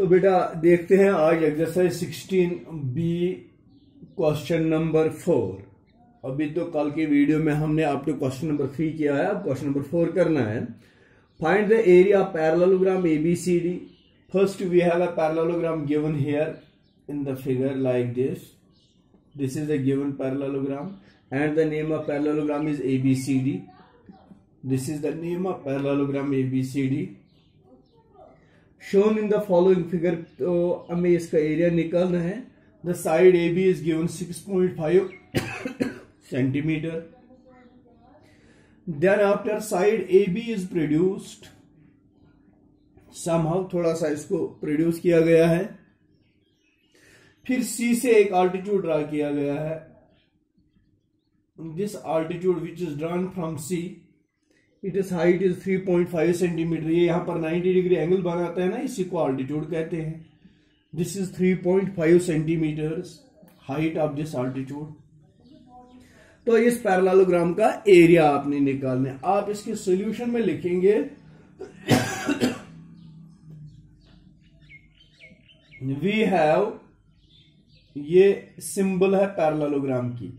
तो बेटा देखते हैं आज exercise sixteen B question number four अभी तो कल की वीडियो में हमने आपको क्वेश्चन नंबर थ्री किया है, अब क्वेश्चन नंबर फोर करना है। Find the area parallelogram ABCD first we have a parallelogram given here in the figure like this. This is a given parallelogram and the name of parallelogram is abcd this is the name of parallelogram abcd shown in the following figure तो हमें इसका area निकालना है। The side A B is given 6.5 centimetre then after side A B is produced somehow थोड़ा सा इसको produce किया गया है। फिर सी से एक आल्टीट्यूड ड्रा किया गया है। This altitude which is drawn from C it is height is 3.5 centimetre ये यहाँ पर 90 डिग्री एंगल बनाता है ना, इसी को आल्टीट्यूड कहते हैं। This is 3.5 centimetre height of this altitude तो इस पैरालोग्राम का एरिया आपने निकालना है। आप इसके सोल्यूशन में लिखेंगे। वी हैव ये सिंबल है पैरेललोग्राम की।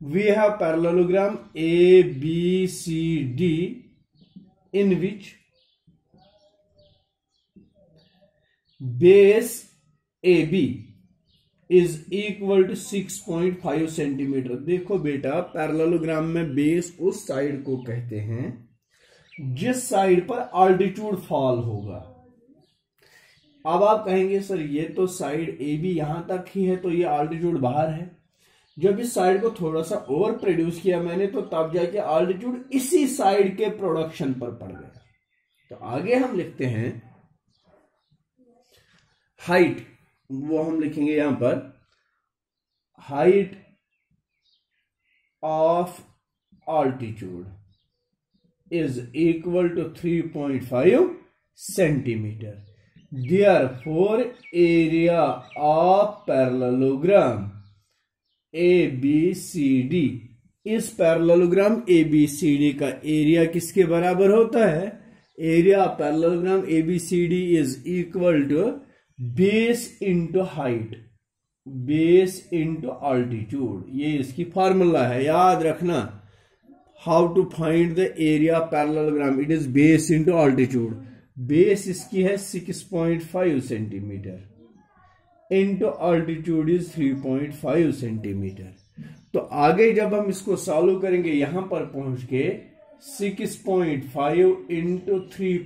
Have parallelogram A B C D in which base A B is equal to six point five centimetre देखो बेटा पैरेललोग्राम में बेस उस साइड को कहते हैं, जिस साइड पर आल्टीट्यूड फॉल होगा। अब आप कहेंगे, सर, ये तो साइड ए बी यहाँ तक ही है तो ये आल्टीट्यूड बाहर है। जब इस साइड को थोड़ा सा ओवर प्रोड्यूस किया मैंने तो तब जाके आल्टीट्यूड इसी साइड के प्रोडक्शन पर पड़ गया। तो आगे हम लिखते हैं हाइट वो हम लिखेंगे यहाँ पर height of altitude is equal to three point five centimetre Therefore, area B C D इस parallelogram A B C D का एरिया किसके बराबर होता है? Area parallelogram A B C D is equal to base into height base into altitude ये इसकी formula है, याद रखना। How to find the area parallelogram it is base into altitude base इसकी है 6.5 centimetre into altitude is 3.5 centimetre तो आगे जब हम इसको सॉल्व करेंगे, यहाँ पर पहुँच के 6.5 इंटू थ्री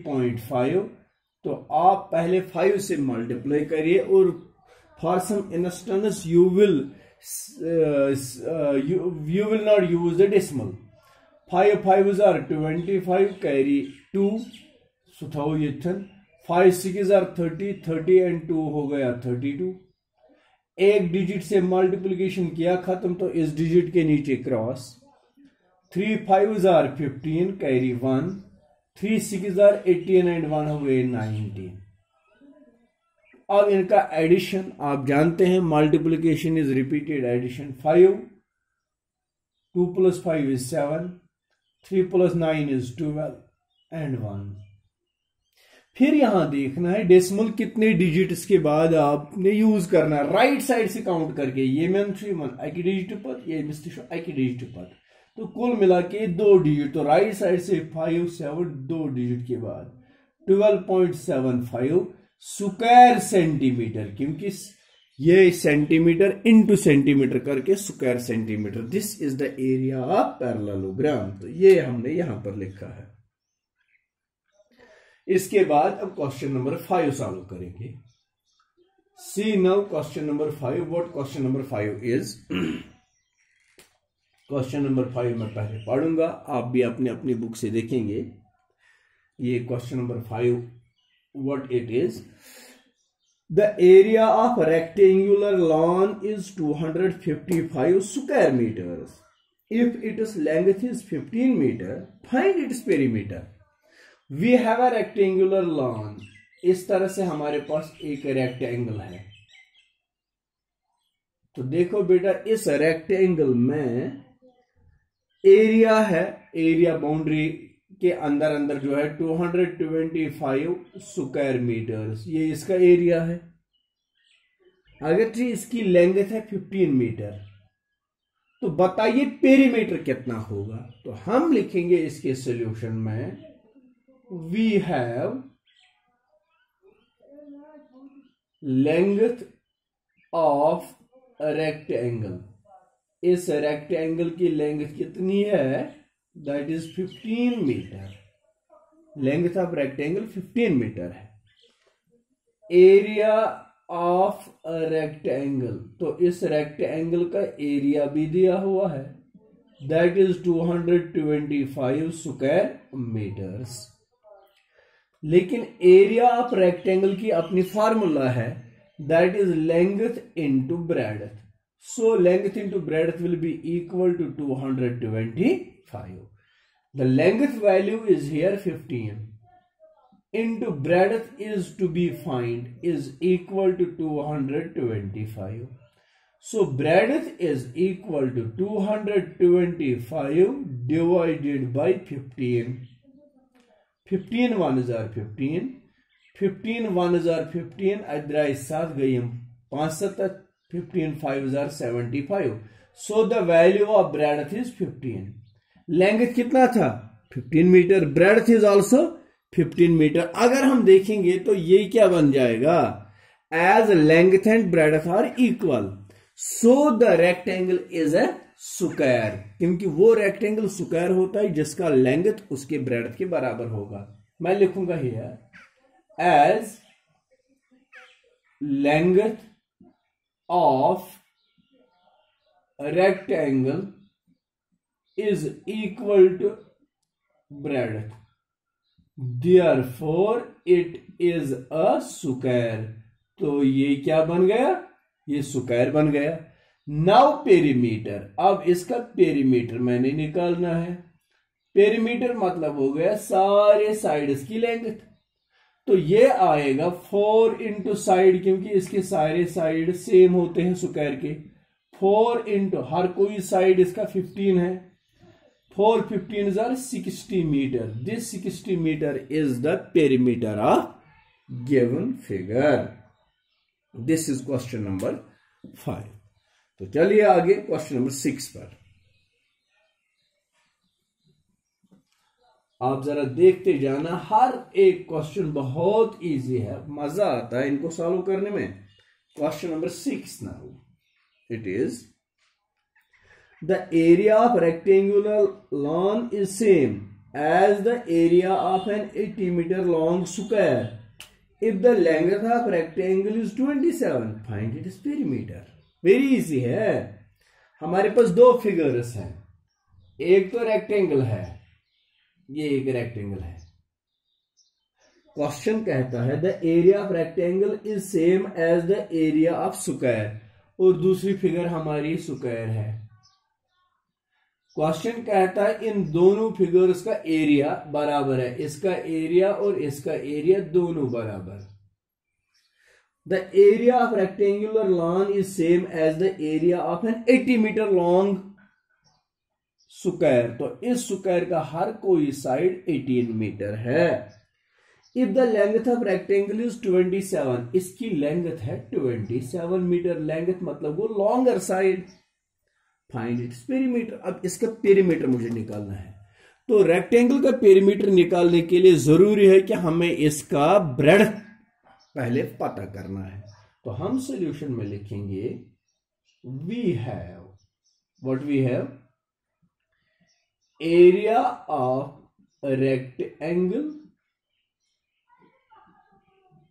तो आप पहले 5 से मल्टीप्लाई करिए और for some instance you will you will not use the decimal five five are twenty five carry two so था ये five, six are thirty thirty and two हो गया थर्टी टू। एक डिजिट से मल्टीप्लीकेशन किया खत्म तो इस डिजिट के नीचे cross three five are fifteen carry one three six are eighteen and one हो गए नाइनटीन अब इनका एडिशन आप जानते हैं multiplication is repeated addition five two plus five is seven three plus nine is twelve and one फिर यहाँ देखना है डेसिमल कितने डिजिट के बाद आपने यूज़ करना है। राइट साइड से काउंट करके, ये मैन थ्री मन आई की डिजिट पर, ये मिस्टर आई की डिजिट पर। तो कुल मिला के दो डिजिट तो राइट साइड से फाइव सेवन दो डिजिट के बाद। Twelve point seven five square centimetre क्योंकि ये सेंटीमीटर इंटू सेंटीमीटर करके square centimetre this is the area of parallelogram तो ये हमने यहाँ पर लिखा है। इसके बाद अब क्वेश्चन नंबर फाइव सॉल्व करेंगे। See now question number five what question number five is question number five मैं पहले पढ़ूँगा, आप भी अपने अपनी बुक से देखेंगे। ये question number five what it is the area of rectangular lawn is 255 square metres if it is length is 15 metre find its perimeter we have a rectangular lawn इस तरह से हमारे पास एक रेक्टेंगल है। तो देखो बेटा, इस रेक्टेंगल में एरिया है एरिया बाउंड्री के अंदर अंदर जो है 225 स्क्वायर मीटर्स ये इसका एरिया है। अगर जी इसकी लेंथ है 15 मीटर तो बताइए पेरीमीटर कितना होगा? तो हम लिखेंगे इसके सॉल्यूशन में we have length of rectangle इस रेक्टेंगल की लेंथ कितनी है? That is 15 metre length of rectangle 15 metre है. एरिया ऑफ़ रेक्टेंगल तो इस रेक्टेंगल का एरिया भी दिया हुआ है. दैट इज़ 225 स्क्वायर मीटर्स लेकिन एरिया ऑफ़ रेक्टेंगल की अपनी फॉर्मूला है that is length into breadth so length into breadth will be equal to 225 the length value is here 15 into breadth is to be find is equal to 225 so breadth is equal to 225 divided by 15 15 1 is our 15. 15 1 is our 15. अदरा इस साथ गई पाँच सत्तर 15 5 are 75 so the value of breadth is 15 length कितना था? 15 metre breadth is also 15 metre अगर हम देखेंगे तो ये क्या बन जाएगा? As length and breadth are equal so the rectangle is a square क्योंकि वो रेक्टेंगल स्क्वायर होता है जिसका लेंथ उसके ब्रेड के बराबर होगा। मैं लिखूँगा here as length of a rectangle is equal to breadth. For it is a square. तो ये क्या बन गया? ये स्क्वायर बन गया। Now perimeter. अब इसका पेरीमीटर मैंने निकालना है। पेरीमीटर मतलब हो गया सारे साइड्स की लेंथ तो ये आएगा फोर इंटू साइड क्योंकि इसके सारे साइड सेम होते हैं स्क्वायर के। फोर इंटू हर कोई साइड इसका फिफ्टीन है। Four fifteen are sixty metre this sixty metre is the perimeter of given figure this is question number five तो चलिए आगे क्वेश्चन नंबर सिक्स पर। आप जरा देखते जाना, हर एक क्वेश्चन बहुत इजी है। मज़ा आता है इनको सॉल्व करने में। Question number six now it is the area of rectangular lawn is same as the area of an 80 metre long square if the length of rectangle is 27 find it is perimeter very easy है। हमारे पास दो figures हैं। एक तो rectangle है। ये एक रेक्टेंगल है। क्वेश्चन कहता है the area of rectangle is same as the area of square और दूसरी फिगर हमारी स्क्वायर है। क्वेश्चन कहता है, इन दोनों फिगर्स का एरिया बराबर है। इसका एरिया और इसका एरिया दोनों बराबर। The area of rectangular lawn is same as the area of an 80 metre long square तो इस स्क्वायर का हर कोई साइड 18 मीटर है। If the length of rectangle is 27 इसकी लेंथ है 27 मीटर लेंथ मतलब वो longer side find its perimeter अब इसका पेरीमीटर मुझे निकालना है। तो रेक्टेंगल का पेरीमीटर निकालने के लिए ज़रूरी है कि हमें इसका ब्रेड पहले पता करना है। तो हम सॉल्यूशन में लिखेंगे we have what we have area of rectangle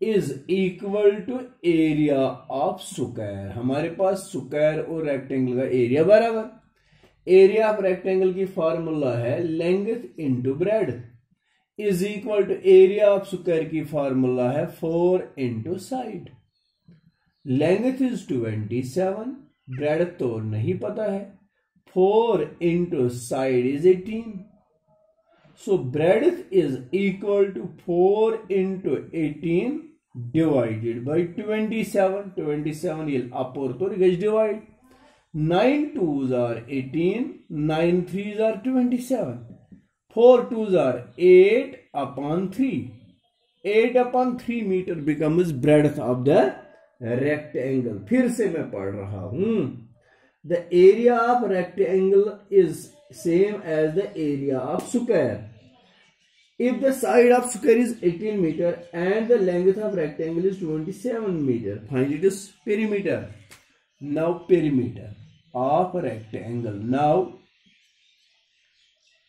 is equal to area of square हमारे पास स्क्वायर और रेक्टेंगल का एरिया बराबर। एरिया ऑफ़ रेक्टेंगल की फॉर्मूला है length into breadth is equal to area of square की फॉर्मूला है four into side length is twenty seven breadth तो नहीं पता है. Four into side is eighteen so breadth is equal to four into eighteen divided by twenty seven twenty seven ये अपोर तो गज divide nine twos are eighteen nine three are twenty seven four two jar eight upon three eight upon three metre becomes breadth of the rectangle फिर से मैं पढ़ रहा हूँ। The area of rectangle is same as the area of square if the side of square is 18 metre and the length of rectangle is 27 metre find it is perimeter now perimeter of rectangle now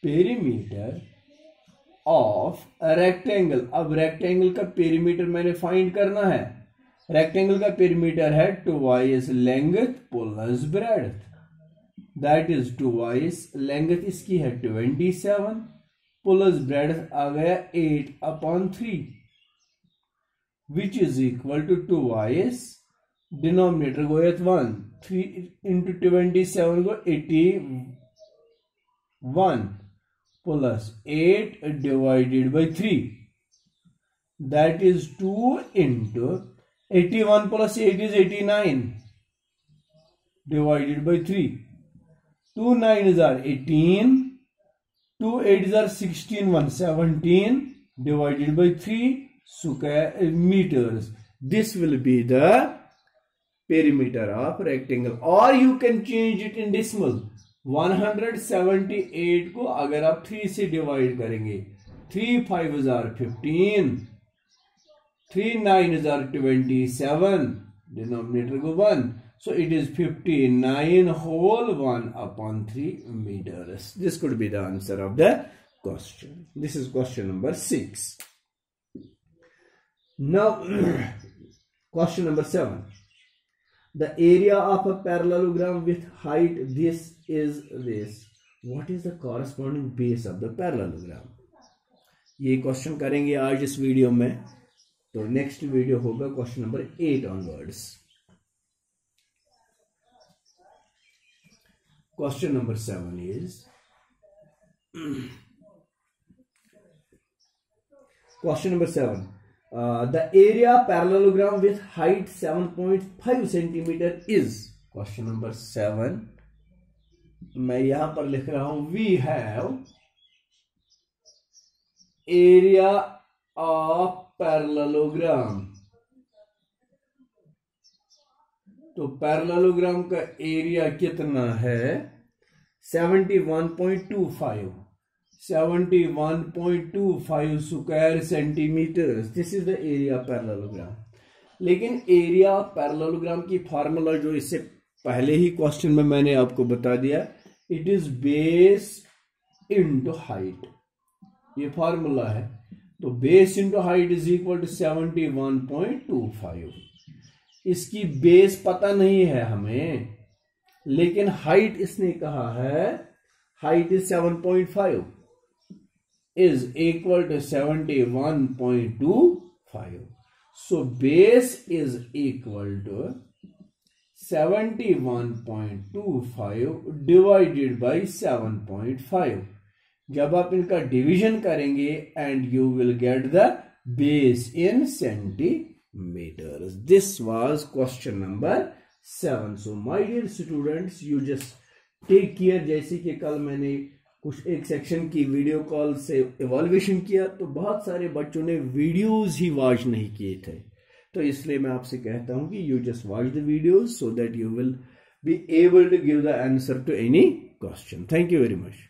perimeter of rectangle अब rectangle का perimeter मैंने find करना है। Rectangle का perimeter है twice length plus breadth that is twice length इसकी है twenty seven plus breadth आ गया eight upon three which is equal to twice denominator go एथ one three into twenty seven को eighty one plus 8 divided by 3 that is 2 into 81 plus 8 is 89 divided by 3 2 9s are 18 2 8s are 16 1 17 divided by 3 square meters. This will be the perimeter of rectangle or you can change it in decimal 178 को अगर आप 3 से divide करेंगे three five हज़ार fifteen three nine हज़ार twenty seven denominator को one so it is fifty nine whole one upon three metre this could be the answer of the question this is question number six now question number seven the area of a parallelogram with height this is this what is the corresponding base of the parallelogram ये question करेंगे आज इस video में तो next video होगा question number eight onwards question number seven is question number seven the area parallelogram with height seven point five centimetre is question number seven मैं यहाँ पर लिख रहा हूँ we have area of parallelogram तो parallelogram का area कितना है? Seventy one point two five 71.25 square centimetre this is the area parallelogram लेकिन एरिया पैरेललोग्राम की फार्मूला जो इससे पहले ही क्वेश्चन में मैंने आपको बता दिया it is base into height ये फार्मूला है। तो base into height is equal to seventy one point two five. इसकी बेस पता नहीं है हमें, लेकिन हाइट इसने कहा है height is seven point five is equal to 71.25. So, base is equal to 71.25 divided by 7.5. जब आप इनका डिवीज़न करेंगे and you will get the base in centimetres this was question number seven so my dear students you just take care जैसे कि कल मैंने कुछ एक सेक्शन की वीडियो कॉल से इवॉल्यूशन किया तो बहुत सारे बच्चों ने वीडियोज़ ही वॉच नहीं किए थे। तो इसलिए मैं आपसे कहता हूँ कि you just watch the videos so that you will be able to give the answer to any question thank you very much